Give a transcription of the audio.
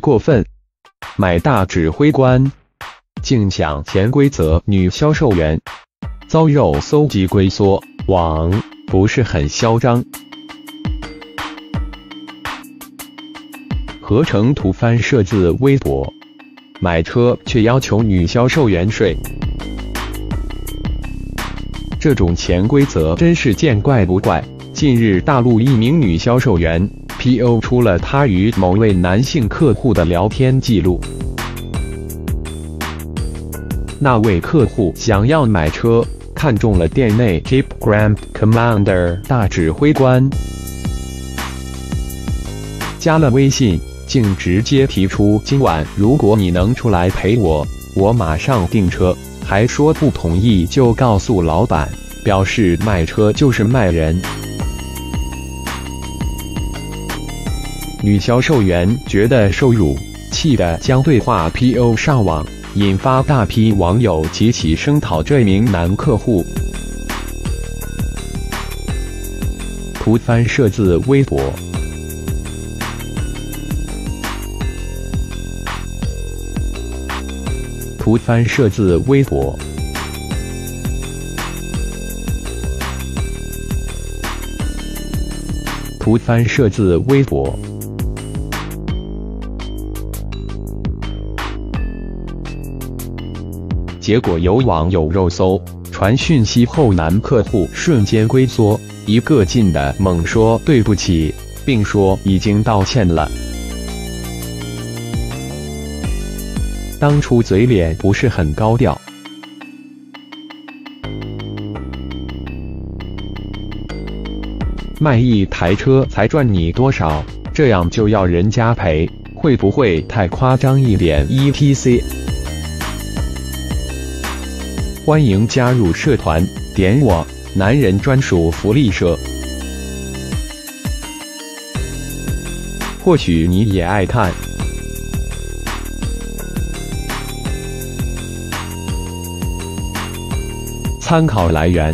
过分。买大指挥官，竟想潜规则女销售员，遭肉搜及龟缩，网不是很嚣张？合成图翻设置微博，买车却要求女销售员睡，这种潜规则真是见怪不怪。近日，大陆一名女销售员。P.O. 出了他与某位男性客户的聊天记录。那位客户想要买车，看中了店内 Jeep Grand Commander 大指挥官，加了微信，竟直接提出今晚如果你能出来陪我，我马上订车，还说不同意就告诉老板，表示卖车就是卖人。女销售员觉得受辱，气得将对话 PO 上网，引发大批网友集体声讨这名男客户。图翻摄自微博。图翻摄自微博。图翻摄自微博。结果有网友肉搜传讯息后，男客户瞬间龟缩，一个劲的猛说对不起，并说已经道歉了。当初嘴脸不是很高调，卖一台车才赚你多少，这样就要人家赔，会不会太夸张一点？etc。欢迎加入社团，点我男人专属福利社，或许你也爱看。参考来源。